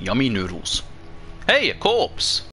Yummy noodles. Hey, a corpse!